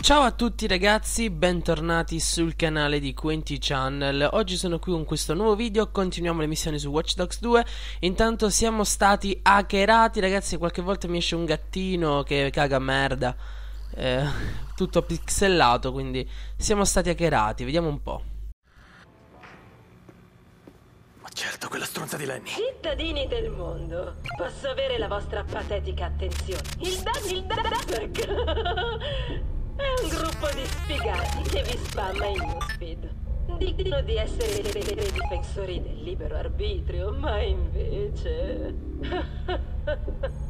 Ciao a tutti ragazzi, bentornati sul canale di Quenti Channel. Oggi sono qui con questo nuovo video, continuiamo le missioni su Watch Dogs 2 Intanto siamo stati hackerati ragazzi, qualche volta mi esce un gattino che caga merda. Eh, Tutto pixelato, quindi siamo stati hackerati, vediamo un po' certo, quella stronza di Lenny Cittadini del mondo, posso avere la vostra patetica attenzione? Il Dan, il Dan, È un gruppo di sfigati che vi spamma in newsfeed. Dicono di essere dei difensori del libero arbitrio, ma invece...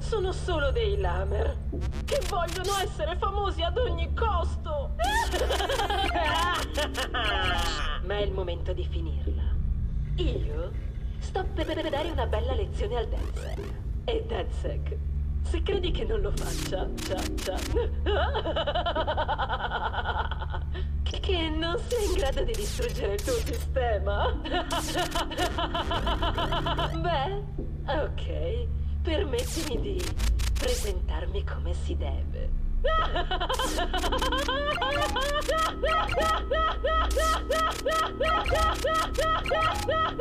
Sono solo dei lamer che vogliono essere famosi ad ogni costo. ma è il momento di finirla. Io sto per dare una bella lezione al DedSec. E DedSec se credi che non lo faccia, ciao, ciao. Che non sei in grado di distruggere il tuo sistema? Beh, ok. Permettimi di presentarmi come si deve.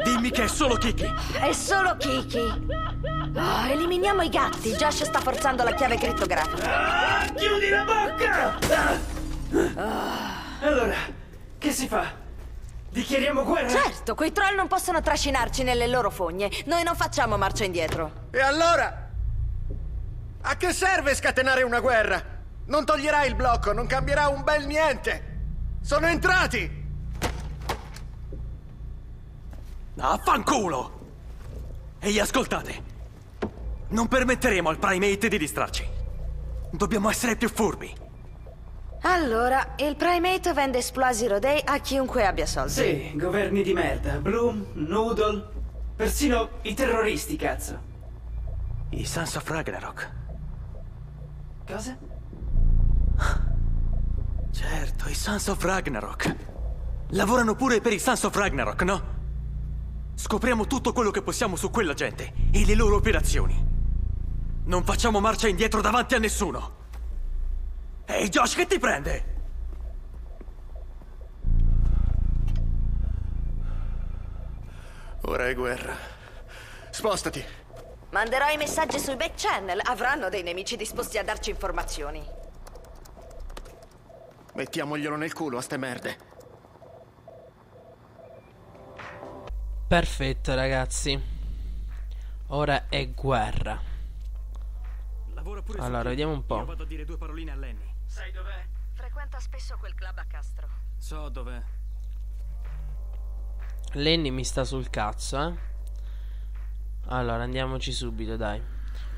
Dimmi che è solo Kiki! È solo Kiki! Oh, eliminiamo i gatti! Josh sta forzando la chiave crittografica! Ah, chiudi la bocca! Ah. Allora, che si fa? Dichiariamo guerra? Certo, quei troll non possono trascinarci nelle loro fogne. Noi non facciamo marcia indietro. E allora? A che serve scatenare una guerra? Non toglierà il blocco, non cambierà un bel niente! Sono entrati! Affanculo! Ehi, ascoltate! Non permetteremo al Primate di distrarci. Dobbiamo essere più furbi. Allora, il Primate vende esplosi rodei a chiunque abbia soldi. Sì, governi di merda. Bloom, Noodle, persino i terroristi, cazzo. I Sons of Ragnarok. Cosa? Certo, i Sons of Ragnarok. Lavorano pure per i Sons of Ragnarok, no? Scopriamo tutto quello che possiamo su quella gente e le loro operazioni. Non facciamo marcia indietro davanti a nessuno. Ehi, Josh, che ti prende? Ora è guerra. Spostati. Manderò i messaggi sui back channel. Avranno dei nemici disposti a darci informazioni. Mettiamoglielo nel culo a ste merde. Perfetto ragazzi. Ora è guerra. Allora vediamo un po' Io vado a dire due paroline a Lenny. Sai dov'è? Frequenta spesso quel club a Castro. So dov'è. Lenny mi sta sul cazzo eh. Allora andiamoci subito dai.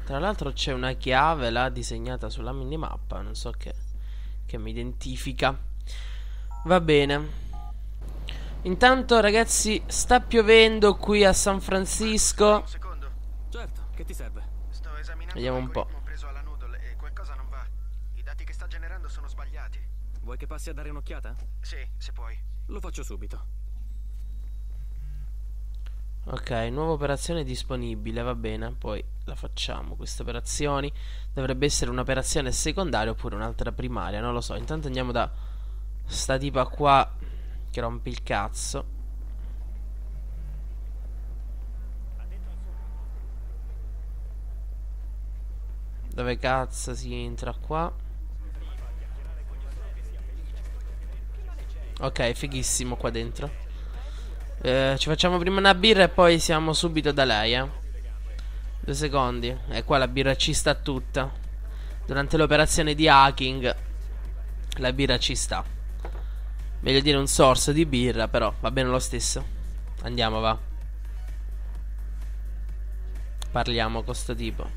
Tra l'altro c'è una chiave là disegnata sulla minimappa Non so che che mi identifica. Va bene. Intanto, ragazzi, sta piovendo qui a San Francisco. Un secondo. Certo, che ti serve? Sto esaminando Vediamo un po'. preso alla Noodle e qualcosa non va. I dati che sta generando sono sbagliati. Vuoi che passi a dare un'occhiata? Sì, se puoi. Lo faccio subito. Ok, nuova operazione disponibile, va bene, poi la facciamo queste operazioni. Dovrebbe essere un'operazione secondaria oppure un'altra primaria, non lo so. Intanto andiamo da sta tipa qua che rompe il cazzo. Dove cazzo si entra qua? Ok, fighissimo qua dentro. Eh, ci facciamo prima una birra e poi siamo subito da lei, eh. Due secondi. E qua la birra ci sta tutta. Durante l'operazione di hacking, la birra ci sta. Meglio dire un sorso di birra, però va bene lo stesso. Andiamo, va. Parliamo con sto tipo.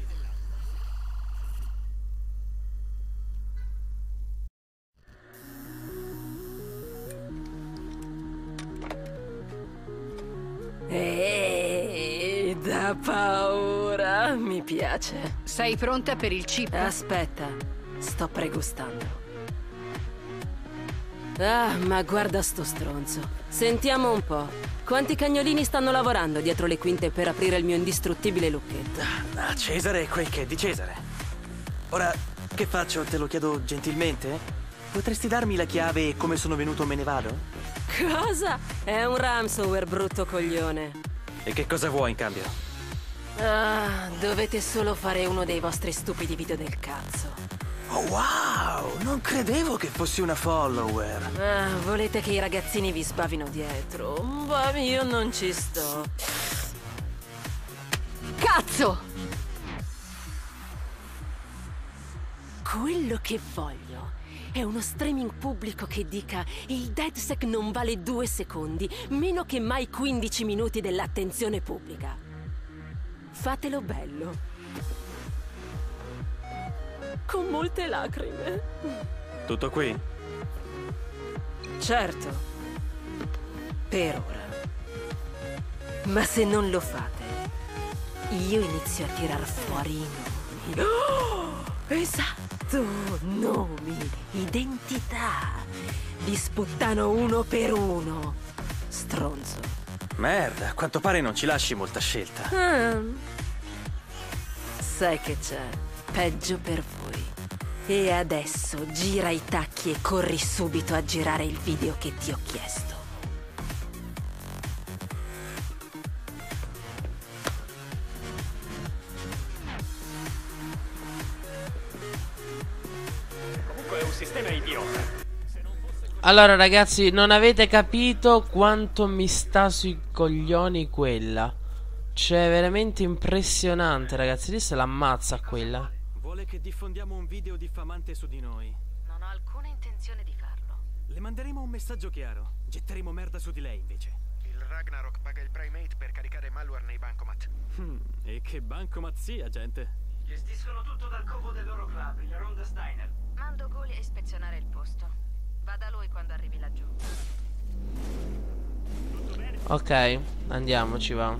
Eeeh, da paura, mi piace. Sei pronta per il chip? Aspetta, sto pregustando. Ah, ma guarda sto stronzo. Sentiamo un po'. Quanti cagnolini stanno lavorando dietro le quinte per aprire il mio indistruttibile lucchetto? Ah, Cesare è quel che è di Cesare. Ora, che faccio? Te lo chiedo gentilmente? Potresti darmi la chiave e come sono venuto me ne vado? Cosa? È un ransomware, brutto coglione. E che cosa vuoi in cambio? Ah, dovete solo fare uno dei vostri stupidi video del cazzo. Oh wow! Non credevo che fossi una follower. Ah, volete che i ragazzini vi sbavino dietro? Ma io non ci sto. Cazzo! Quello che voglio è uno streaming pubblico che dica il DedSec non vale due secondi, meno che mai 15 minuti dell'attenzione pubblica. Fatelo bello. Con molte lacrime. Tutto qui? Certo. Per ora. Ma se non lo fate, io inizio a tirar fuori i nomi. Oh, esatto, nomi, identità. Vi sputtano uno per uno. Stronzo. Merda, a quanto pare non ci lasci molta scelta. Ah. Sai che c'è? Peggio per voi. E adesso gira i tacchi e corri subito a girare il video che ti ho chiesto. Comunque è un sistema idiota. Allora ragazzi, non avete capito quanto mi sta sui coglioni quella. Cioè, veramente impressionante, ragazzi. Adesso l'ammazza quella. Vuole che diffondiamo un video diffamante su di noi. Non ho alcuna intenzione di farlo. Le manderemo un messaggio chiaro. Getteremo merda su di lei, invece. Il Ragnarok paga il Primate per caricare malware nei bancomat. Hmm, e che bancomat sia, gente. Gestiscono tutto dal covo del loro club, il Ronda Steiner. Mando Goli a ispezionare il posto. Vada lui quando arrivi laggiù. Ok, andiamoci, va.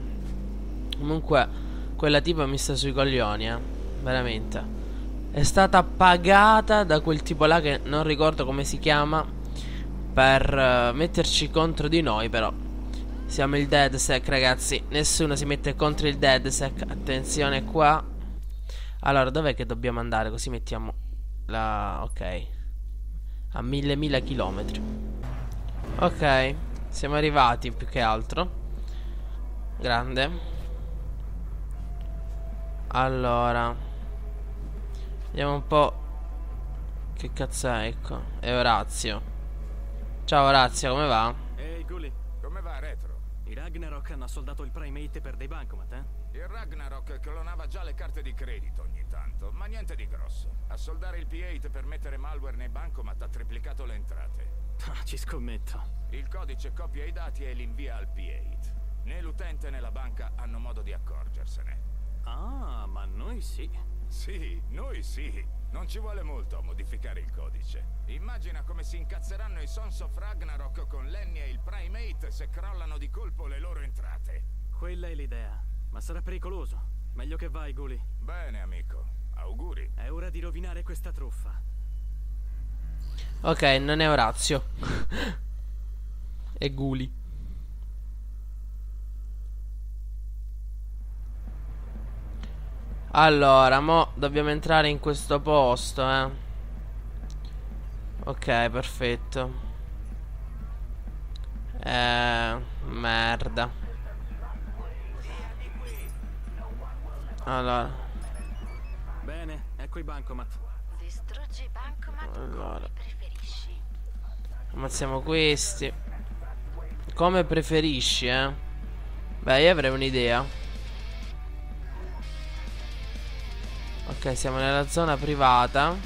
Comunque, quella tipa mi sta sui coglioni, eh. Veramente. È stata pagata da quel tipo là che non ricordo come si chiama. Per eh, metterci contro di noi, però. Siamo il DeadSec, ragazzi. Nessuno si mette contro il DeadSec. Attenzione qua. Allora, dov'è che dobbiamo andare? Così mettiamo la... Ok. A mille mila chilometri. Ok. Siamo arrivati più che altro. Grande. Allora. Vediamo un po'. Che cazzo è, ecco. È Orazio. Ciao Orazio, come va? Ehi, Gully. Come va, Retro? I Ragnarok hanno assoldato il Primate per dei bancomat, eh? Il Ragnarok clonava già le carte di credito ogni tanto, ma niente di grosso. A soldare il P8 per mettere malware nei bancomat ha triplicato le entrate. Ah, ci scommetto. Il codice copia i dati e li invia al P8. Né l'utente né la banca hanno modo di accorgersene. Ah, ma noi sì. Sì, noi sì. Non ci vuole molto a modificare il codice. Immagina come si incazzeranno i Sons of Ragnarok con Lenny e il Primate se crollano di colpo le loro entrate. Quella è l'idea. Ma sarà pericoloso. Meglio che vai, Gully. Bene, amico. Auguri. È ora di rovinare questa truffa. Ok, non è Orazio. è Guli. Allora, mo dobbiamo entrare in questo posto, eh. Ok, perfetto. Eh, merda. Allora, Bene, ecco i bancomat. Distruggi i bancomat Allora. come preferisci. ammazziamo questi. Come preferisci, eh? Beh, io avrei un'idea. Ok, siamo nella zona privata.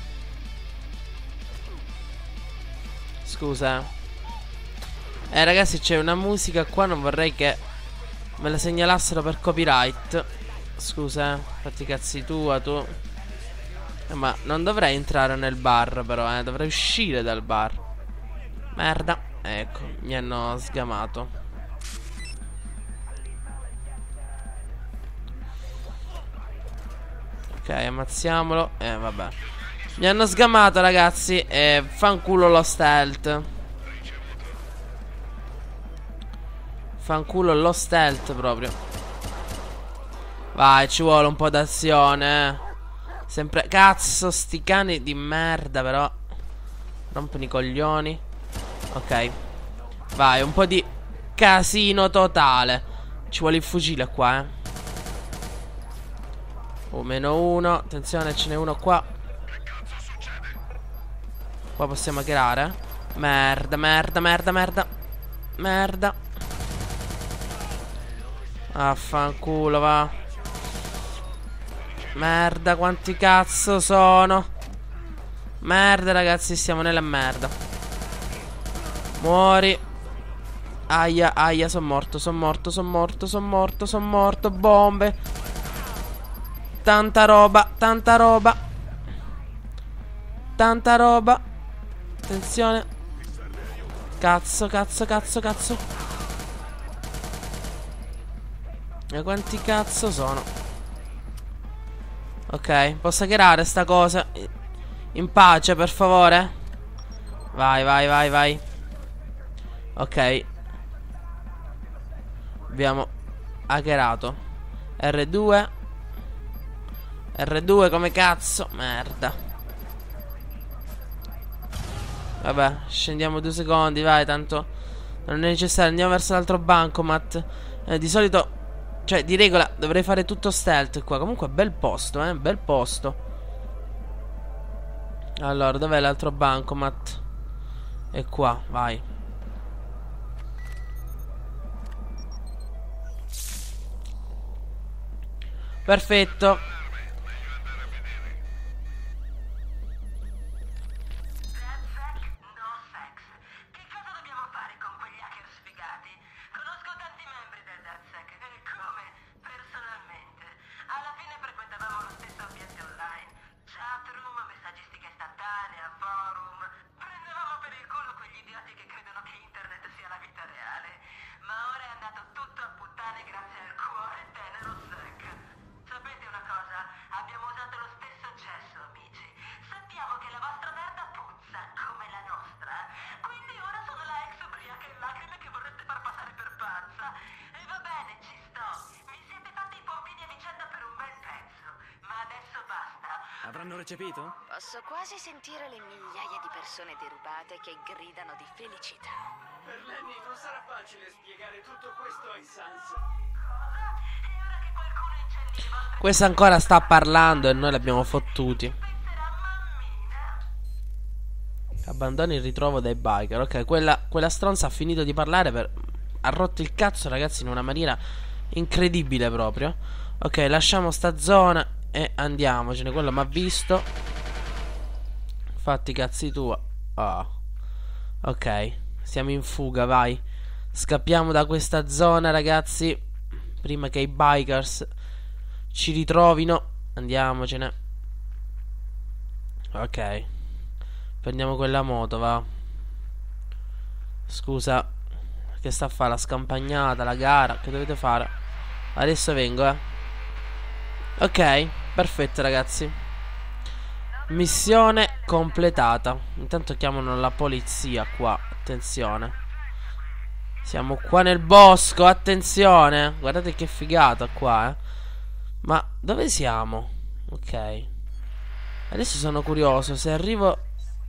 Scusa. Eh, ragazzi, c'è una musica qua. Non vorrei che me la segnalassero per copyright. Scusa, eh. Fatti cazzi tua, tu. Eh, ma non dovrei entrare nel bar, però, eh. Dovrei uscire dal bar. Merda. Ecco, mi hanno sgamato. Ok, ammazziamolo. Eh, vabbè. Mi hanno sgamato, ragazzi. E fanculo lo stealth. Fanculo lo stealth proprio. Vai, ci vuole un po' d'azione. Eh. Sempre. Cazzo, sti cani di merda, però. Rompono i coglioni. Ok. Vai, un po' di casino totale. Ci vuole il fucile qua, eh. Oh, meno uno. Attenzione, ce n'è uno qua. Qua possiamo creare. Merda, merda, merda, merda. Merda. Affanculo, va. Merda, quanti cazzo sono. Merda, ragazzi, siamo nella merda. Muori. Aia, aia, sono morto, sono morto, sono morto, sono morto, sono morto. Bombe. Tanta roba, tanta roba. Tanta roba. Attenzione. Cazzo, cazzo, cazzo, cazzo. E quanti cazzo sono? Ok, posso hackerare sta cosa. In pace, per favore. Vai, vai, vai, vai. Ok. Abbiamo hackerato. R2. R2 come cazzo? Merda. Vabbè Scendiamo due secondi Vai tanto Non è necessario. Andiamo verso l'altro bancomat. Eh, Di solito Cioè di regola Dovrei fare tutto stealth qua. Comunque bel posto eh Bel posto. Allora dov'è l'altro bancomat? È qua Vai. Perfetto Avranno recepito? Posso quasi sentire le migliaia di persone derubate che gridano di felicità. Per Lenny non sarà facile spiegare tutto questo ai Sans. Questa ancora sta parlando e noi l'abbiamo fottuti. Abbandoni il ritrovo dei biker. Ok, quella, quella stronza ha finito di parlare per... Ha rotto il cazzo, ragazzi, in una maniera incredibile proprio. Ok, lasciamo sta zona e andiamocene, quello mi ha visto. Fatti cazzi tua. Oh. Ok, siamo in fuga, vai. Scappiamo da questa zona, ragazzi. Prima che i bikers ci ritrovino. Andiamocene. Ok. Prendiamo quella moto, va. Scusa. Che sta a fare? La scampagnata, la gara. Che dovete fare? Adesso vengo, eh. Ok, perfetto ragazzi. Missione completata. Intanto chiamano la polizia qua. Attenzione. Siamo qua nel bosco, attenzione. Guardate che figata qua, eh. Ma dove siamo? Ok. Adesso sono curioso se arrivo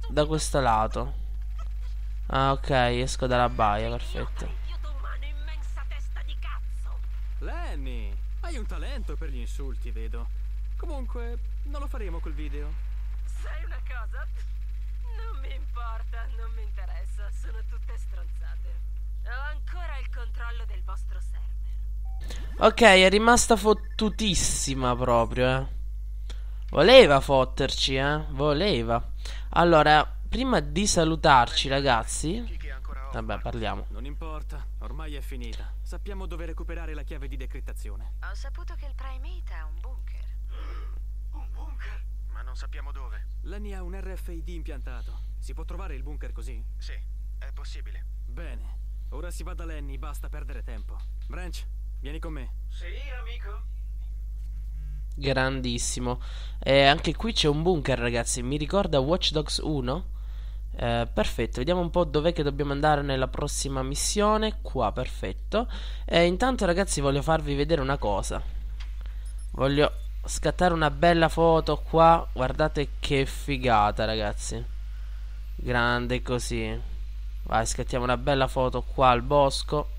da questo lato. Ah, ok, esco dalla baia, perfetto. Lenny! Hai un talento per gli insulti, vedo. Comunque, non lo faremo quel video. Sai una cosa? Non mi importa, non mi interessa, sono tutte stronzate. Ho ancora il controllo del vostro server. Ok, è rimasta fottutissima proprio, eh. Voleva fotterci, eh. Voleva. Allora, prima di salutarci, ragazzi. Vabbè, parliamo. Non importa, ormai è finita. Sappiamo dove recuperare la chiave di decrittazione. Ho saputo che il Primate ha un bunker. Un bunker? Ma non sappiamo dove. Lenny ha un RFID impiantato. Si può trovare il bunker così? Sì, è possibile. Bene. Ora si va da Lenny, basta perdere tempo. Branch, vieni con me. Sì, amico. Grandissimo. E anche qui c'è un bunker, ragazzi. Mi ricorda Watch Dogs 1 Eh, perfetto, vediamo un po' dov'è che dobbiamo andare nella prossima missione. Qua, perfetto. E intanto, ragazzi, voglio farvi vedere una cosa. Voglio scattare una bella foto qua. Guardate che figata, ragazzi. Grande così. Vai, scattiamo una bella foto qua al bosco.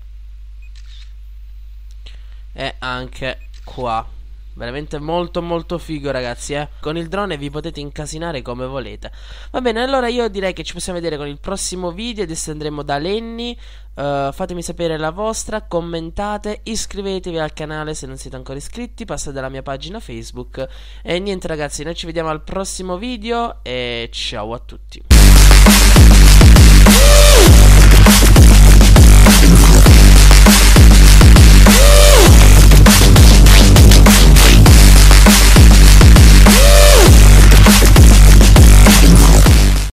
E anche qua. Veramente molto molto figo ragazzi eh. Con il drone vi potete incasinare come volete. Va bene allora io direi che ci possiamo vedere con il prossimo video Adesso andremo da Lenny. Uh, Fatemi sapere la vostra Commentate Iscrivetevi al canale se non siete ancora iscritti Passate alla mia pagina Facebook. E niente ragazzi noi ci vediamo al prossimo video E ciao a tutti